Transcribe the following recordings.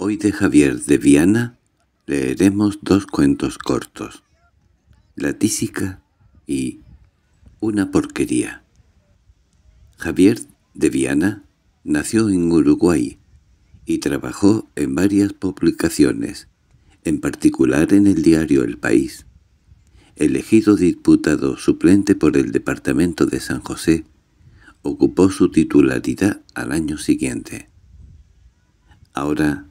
Hoy de Javier de Viana leeremos dos cuentos cortos, La tísica y Una porquería. Javier de Viana nació en Uruguay y trabajó en varias publicaciones, en particular en el diario El País. Elegido diputado suplente por el departamento de San José, ocupó su titularidad al año siguiente. Ahora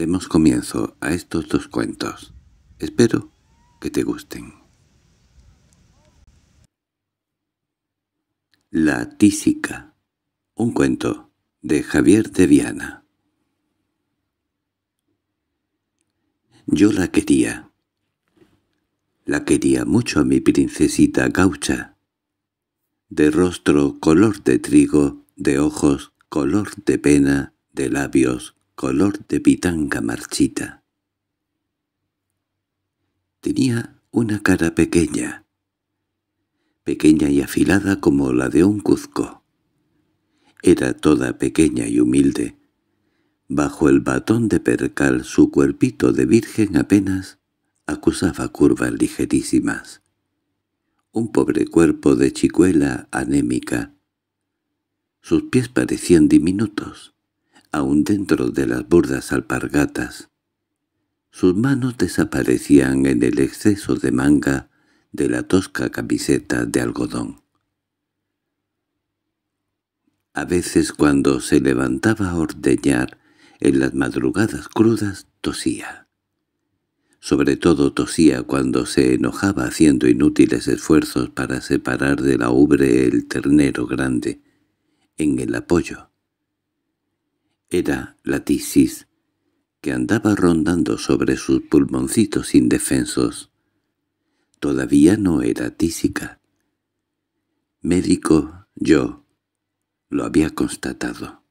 demos comienzo a estos dos cuentos. Espero que te gusten. La tísica. Un cuento de Javier de Viana. Yo la quería. La quería mucho a mi princesita gaucha. De rostro color de trigo, de ojos color de pena, de labios color de pitanga marchita. Tenía una cara pequeña, pequeña y afilada como la de un cuzco. Era toda pequeña y humilde. Bajo el batón de percal su cuerpito de virgen apenas acusaba curvas ligerísimas. Un pobre cuerpo de chicuela anémica. Sus pies parecían diminutos aún dentro de las burdas alpargatas. Sus manos desaparecían en el exceso de manga de la tosca camiseta de algodón. A veces cuando se levantaba a ordeñar en las madrugadas crudas tosía. Sobre todo tosía cuando se enojaba haciendo inútiles esfuerzos para separar de la ubre el ternero grande, en el apoyo. Era la tisis, que andaba rondando sobre sus pulmoncitos indefensos. Todavía no era tísica. Médico, yo, lo había constatado.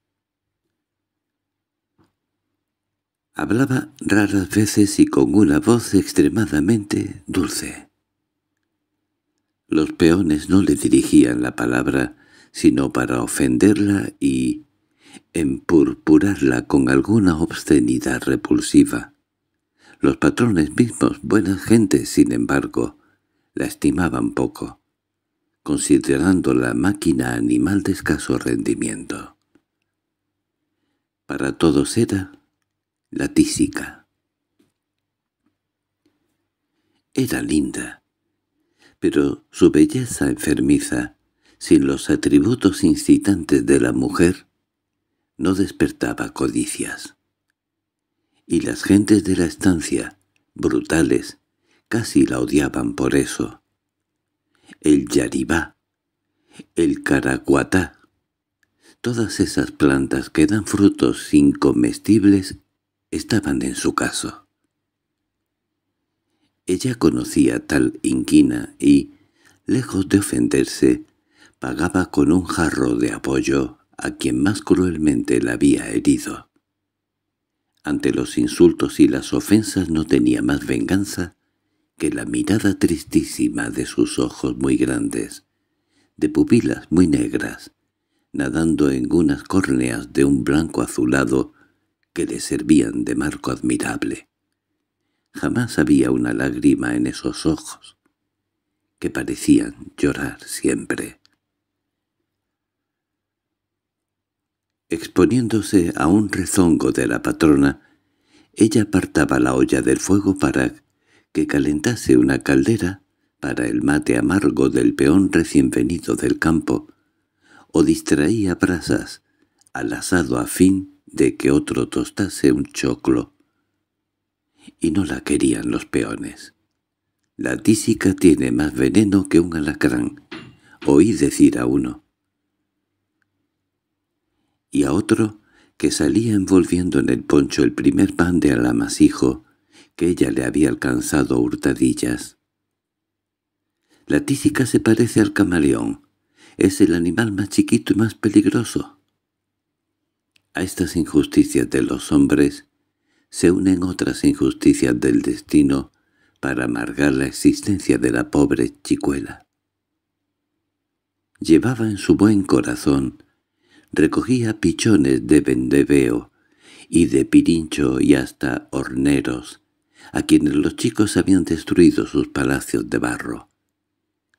Hablaba raras veces y con una voz extremadamente dulce. Los peones no le dirigían la palabra, sino para ofenderla y empurpurarla con alguna obscenidad repulsiva. Los patrones mismos, buenas gentes, sin embargo, la estimaban poco, considerando la máquina animal de escaso rendimiento. Para todos era la tísica. Era linda, pero su belleza enfermiza, sin los atributos incitantes de la mujer, no despertaba codicias. Y las gentes de la estancia, brutales, casi la odiaban por eso. El yaribá, el caracuatá, todas esas plantas que dan frutos incomestibles estaban en su caso. Ella conocía tal inquina y, lejos de ofenderse, pagaba con un jarro de apoyo a quien más cruelmente la había herido. Ante los insultos y las ofensas no tenía más venganza que la mirada tristísima de sus ojos muy grandes, de pupilas muy negras, nadando en unas córneas de un blanco azulado que le servían de marco admirable. Jamás había una lágrima en esos ojos, que parecían llorar siempre. Exponiéndose a un rezongo de la patrona, ella apartaba la olla del fuego para que calentase una caldera para el mate amargo del peón recién venido del campo, o distraía brasas al asado a fin de que otro tostase un choclo. Y no la querían los peones. La tísica tiene más veneno que un alacrán, oí decir a uno y a otro que salía envolviendo en el poncho el primer pan de alamasijo que ella le había alcanzado hurtadillas. La tísica se parece al camaleón. Es el animal más chiquito y más peligroso. A estas injusticias de los hombres se unen otras injusticias del destino para amargar la existencia de la pobre chicuela. Llevaba en su buen corazón recogía pichones de vendeveo y de Pirincho y hasta horneros, a quienes los chicos habían destruido sus palacios de barro.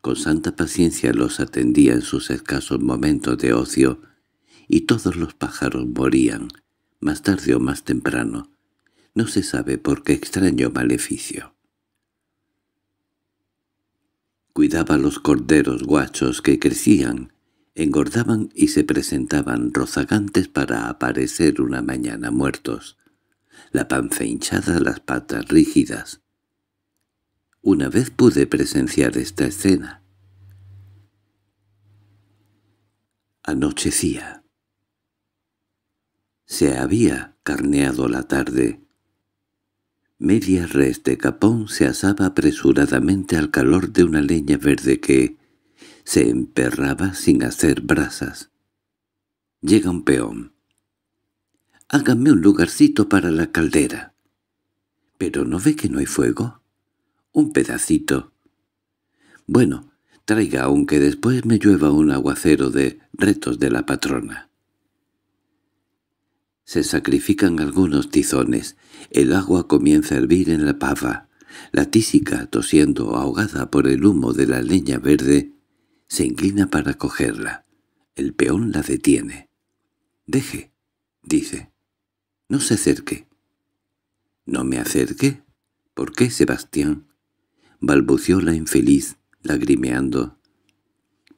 Con santa paciencia los atendía en sus escasos momentos de ocio, y todos los pájaros morían, más tarde o más temprano. No se sabe por qué extraño maleficio. Cuidaba los corderos guachos que crecían, engordaban y se presentaban rozagantes para aparecer una mañana muertos, la panza hinchada, las patas rígidas. Una vez pude presenciar esta escena. Anochecía. Se había carneado la tarde. Media res de capón se asaba apresuradamente al calor de una leña verde que se emperraba sin hacer brasas. Llega un peón. «Hágame un lugarcito para la caldera». «¿Pero no ve que no hay fuego?» «Un pedacito». «Bueno, traiga aunque después me llueva un aguacero de retos de la patrona». Se sacrifican algunos tizones. El agua comienza a hervir en la pava. La tísica, tosiendo, ahogada por el humo de la leña verde, se inclina para cogerla. El peón la detiene. «Deje», dice. «No se acerque». «¿No me acerque? ¿Por qué, Sebastián?» balbució la infeliz, lagrimeando.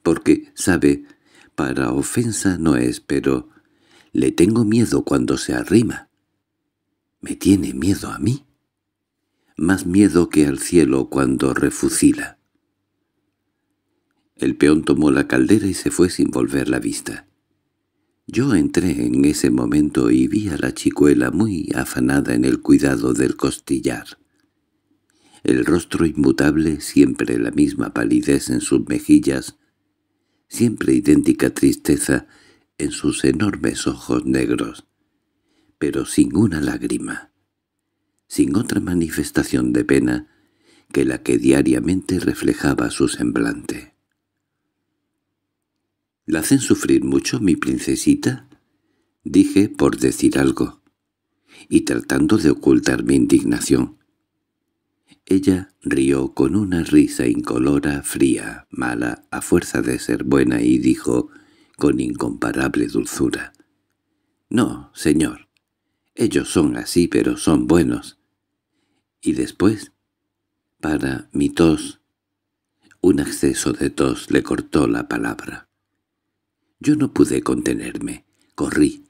«Porque, sabe, para ofensa no es, pero le tengo miedo cuando se arrima». «¿Me tiene miedo a mí?» «Más miedo que al cielo cuando refucila». El peón tomó la caldera y se fue sin volver la vista. Yo entré en ese momento y vi a la chicuela muy afanada en el cuidado del costillar. El rostro inmutable, siempre la misma palidez en sus mejillas, siempre idéntica tristeza en sus enormes ojos negros, pero sin una lágrima, sin otra manifestación de pena que la que diariamente reflejaba su semblante. —¿La hacen sufrir mucho, mi princesita? Dije por decir algo, y tratando de ocultar mi indignación. Ella rió con una risa incolora, fría, mala, a fuerza de ser buena, y dijo con incomparable dulzura. «No, señor, ellos son así, pero son buenos». Y después, para mi tos, un acceso de tos le cortó la palabra. Yo no pude contenerme. Corrí.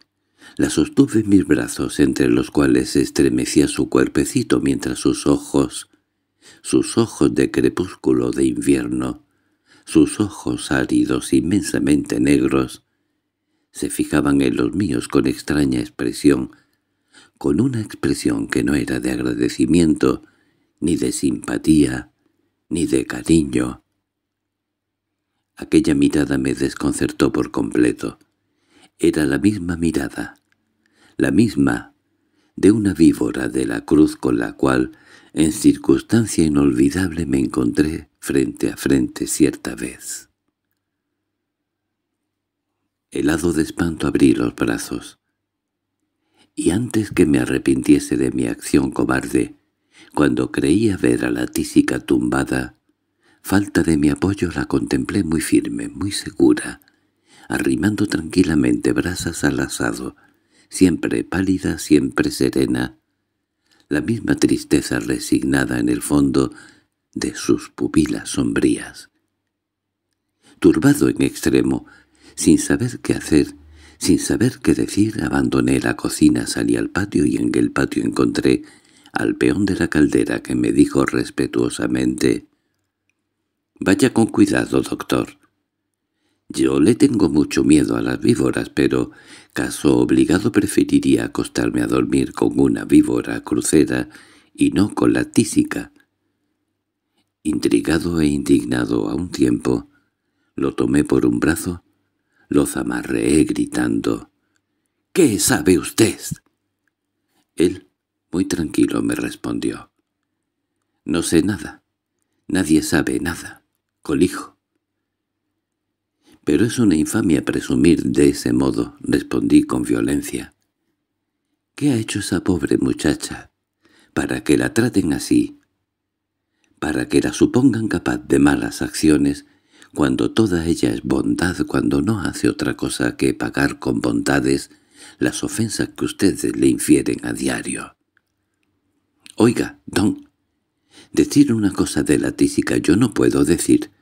La sostuve en mis brazos, entre los cuales estremecía su cuerpecito mientras sus ojos, sus ojos de crepúsculo de invierno, sus ojos áridos inmensamente negros, se fijaban en los míos con extraña expresión, con una expresión que no era de agradecimiento, ni de simpatía, ni de cariño, Aquella mirada me desconcertó por completo. Era la misma mirada, la misma de una víbora de la cruz con la cual, en circunstancia inolvidable, me encontré frente a frente cierta vez. Helado de espanto abrí los brazos. Y antes que me arrepintiese de mi acción cobarde, cuando creía ver a la tísica tumbada, falta de mi apoyo la contemplé muy firme, muy segura, arrimando tranquilamente brasas al asado, siempre pálida, siempre serena, la misma tristeza resignada en el fondo de sus pupilas sombrías. Turbado en extremo, sin saber qué hacer, sin saber qué decir, abandoné la cocina, salí al patio y en el patio encontré al peón de la caldera que me dijo respetuosamente Vaya con cuidado, doctor. Yo le tengo mucho miedo a las víboras, pero, caso obligado, preferiría acostarme a dormir con una víbora crucera y no con la tísica. Intrigado e indignado a un tiempo, lo tomé por un brazo, lo zamarreé gritando. —¿Qué sabe usted? Él, muy tranquilo, me respondió. —No sé nada. Nadie sabe nada colijo. —Pero es una infamia presumir de ese modo —respondí con violencia. ¿Qué ha hecho esa pobre muchacha para que la traten así? Para que la supongan capaz de malas acciones cuando toda ella es bondad, cuando no hace otra cosa que pagar con bondades las ofensas que ustedes le infieren a diario. Oiga, don, decir una cosa de la tísica yo no puedo decir.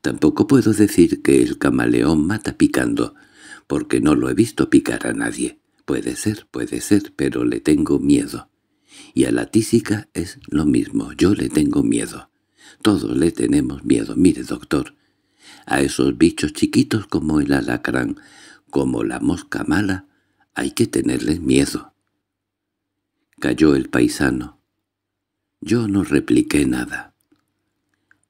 Tampoco puedo decir que el camaleón mata picando, porque no lo he visto picar a nadie. Puede ser, puede ser, pero le tengo miedo. Y a la tísica es lo mismo, yo le tengo miedo. Todos le tenemos miedo. Mire, doctor, a esos bichos chiquitos como el alacrán, como la mosca mala, hay que tenerles miedo. Cayó el paisano. Yo no repliqué nada.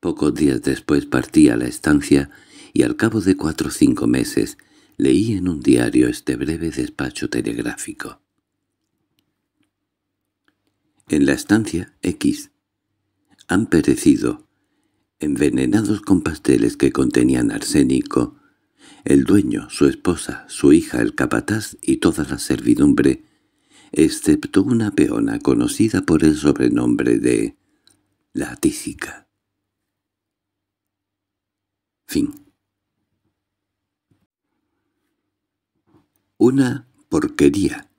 Pocos días después partí a la estancia y al cabo de cuatro o cinco meses leí en un diario este breve despacho telegráfico. En la estancia X han perecido envenenados con pasteles que contenían arsénico, el dueño, su esposa, su hija, el capataz y toda la servidumbre, excepto una peona conocida por el sobrenombre de la tísica. Fin. Una porquería.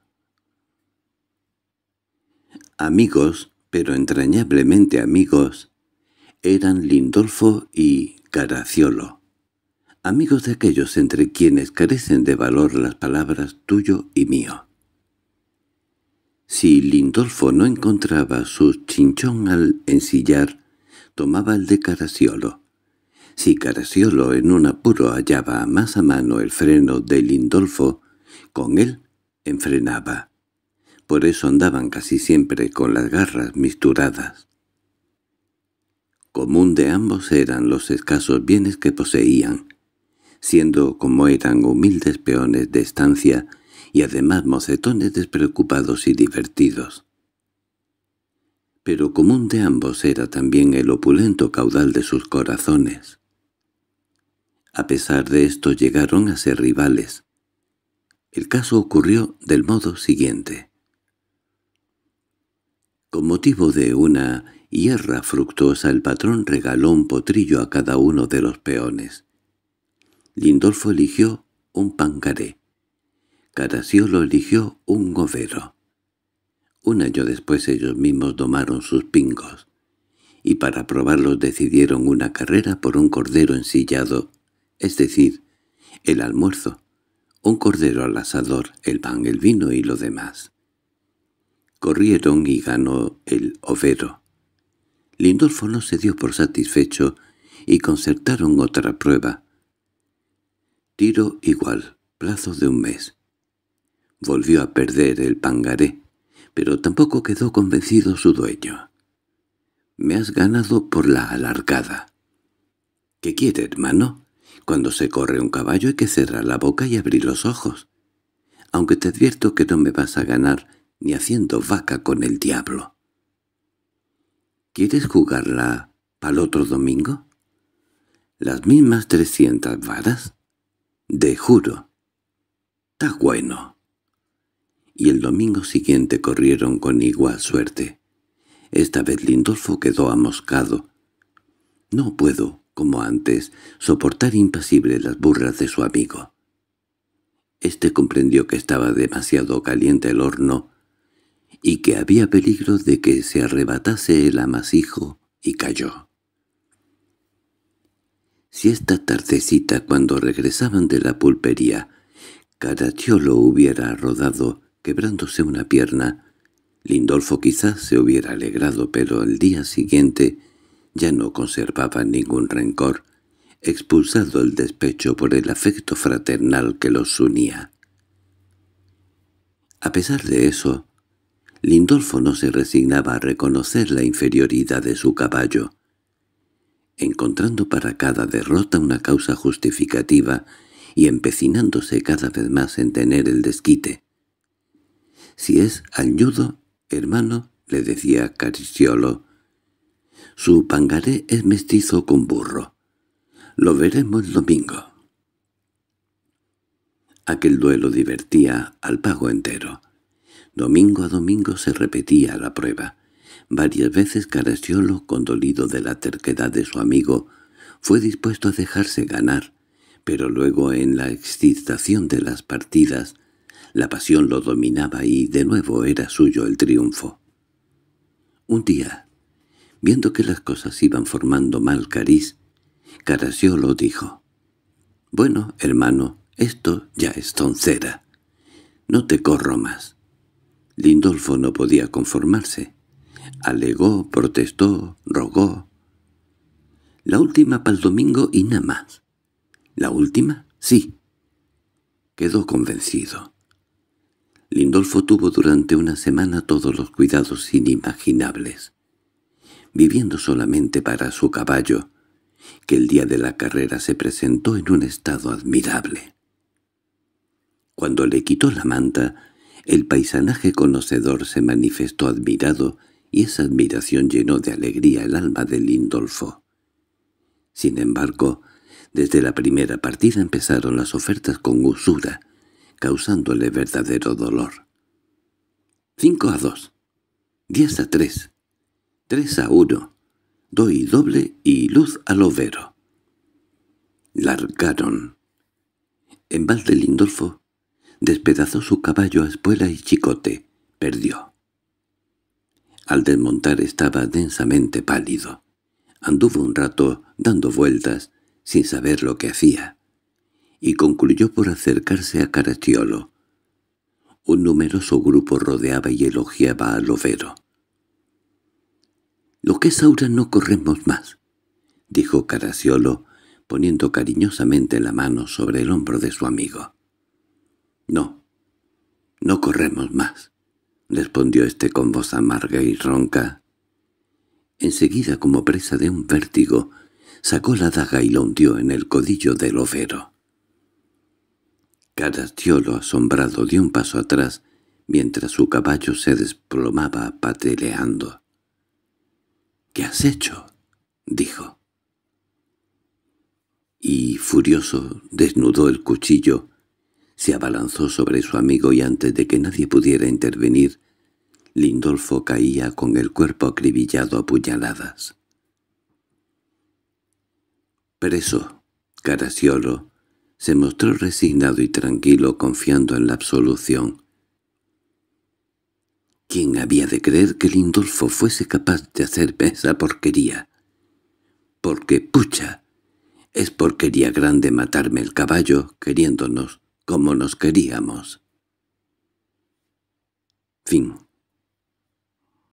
Amigos, pero entrañablemente amigos, eran Lindolfo y Caraciolo, amigos de aquellos entre quienes carecen de valor las palabras tuyo y mío. Si Lindolfo no encontraba su chinchón al ensillar, tomaba el de Caraciolo. Si Caraciolo en un apuro hallaba más a mano el freno de Lindolfo, con él enfrenaba. Por eso andaban casi siempre con las garras misturadas. Común de ambos eran los escasos bienes que poseían, siendo como eran humildes peones de estancia y además mocetones despreocupados y divertidos. Pero común de ambos era también el opulento caudal de sus corazones. A pesar de esto llegaron a ser rivales. El caso ocurrió del modo siguiente. Con motivo de una hierra fructuosa el patrón regaló un potrillo a cada uno de los peones. Lindolfo eligió un pancaré. Caraciolo eligió un govero. Un año después ellos mismos domaron sus pingos, y para probarlos decidieron una carrera por un cordero ensillado, es decir, el almuerzo, un cordero al asador, el pan, el vino y lo demás. Corrieron y ganó el overo. Lindolfo no se dio por satisfecho y concertaron otra prueba. Tiro igual, plazo de un mes. Volvió a perder el pangaré, pero tampoco quedó convencido su dueño. «Me has ganado por la alargada». «¿Qué quiere, hermano? Cuando se corre un caballo hay que cerrar la boca y abrir los ojos. Aunque te advierto que no me vas a ganar ni haciendo vaca con el diablo». ¿Quieres jugarla para otro domingo? ¿Las mismas trescientas varas? De juro. Está bueno. Y el domingo siguiente corrieron con igual suerte. Esta vez Lindolfo quedó amoscado. No puedo, como antes, soportar impasible las burras de su amigo. Este comprendió que estaba demasiado caliente el horno y que había peligro de que se arrebatase el amasijo, y cayó. Si esta tardecita cuando regresaban de la pulpería, Caracciolo hubiera rodado, quebrándose una pierna, Lindolfo quizás se hubiera alegrado, pero el día siguiente ya no conservaba ningún rencor, expulsado el despecho por el afecto fraternal que los unía. A pesar de eso, Lindolfo no se resignaba a reconocer la inferioridad de su caballo, encontrando para cada derrota una causa justificativa y empecinándose cada vez más en tener el desquite. «Si es añudo, hermano», le decía Cariciolo, «su pangaré es mestizo con burro. Lo veremos el domingo». Aquel duelo divertía al pago entero. Domingo a domingo se repetía la prueba. Varias veces Carasiolo, condolido de la terquedad de su amigo, fue dispuesto a dejarse ganar, pero luego en la excitación de las partidas, la pasión lo dominaba y de nuevo era suyo el triunfo. Un día, viendo que las cosas iban formando mal cariz, Carasiolo dijo, «Bueno, hermano, esto ya es toncera. No te corro más». Lindolfo no podía conformarse. Alegó, protestó, rogó. «La última para el domingo y nada más». «¿La última? Sí». Quedó convencido. Lindolfo tuvo durante una semana todos los cuidados inimaginables, viviendo solamente para su caballo, que el día de la carrera se presentó en un estado admirable. Cuando le quitó la manta, el paisanaje conocedor se manifestó admirado y esa admiración llenó de alegría el alma de Lindolfo. Sin embargo, desde la primera partida empezaron las ofertas con usura, causándole verdadero dolor. Cinco a dos, diez a tres, tres a uno, doy doble y luz al overo. Largaron. En balde Lindolfo despedazó su caballo a espuela y chicote, perdió. Al desmontar estaba densamente pálido. Anduvo un rato dando vueltas, sin saber lo que hacía, y concluyó por acercarse a Caracciolo. Un numeroso grupo rodeaba y elogiaba al overo. «Lo que es ahora no corremos más», dijo Caracciolo, poniendo cariñosamente la mano sobre el hombro de su amigo. «No, no corremos más», respondió éste con voz amarga y ronca. Enseguida, como presa de un vértigo, sacó la daga y la hundió en el codillo del overo. Caracciolo, asombrado, dio un paso atrás, mientras su caballo se desplomaba pateleando. —¿Qué has hecho? —dijo. Y, furioso, desnudó el cuchillo, se abalanzó sobre su amigo y antes de que nadie pudiera intervenir, Lindolfo caía con el cuerpo acribillado a puñaladas. Preso, Carasiolo, se mostró resignado y tranquilo confiando en la absolución. ¿Quién había de creer que Lindolfo fuese capaz de hacer esa porquería? Porque, pucha, es porquería grande matarme el caballo queriéndonos como nos queríamos. Fin